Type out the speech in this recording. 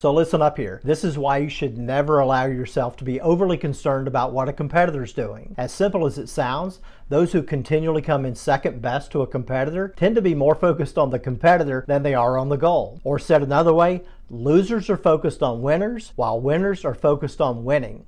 So listen up here. This is why you should never allow yourself to be overly concerned about what a competitor is doing. As simple as it sounds, those who continually come in second best to a competitor tend to be more focused on the competitor than they are on the goal. Or said another way, losers are focused on winners while winners are focused on winning.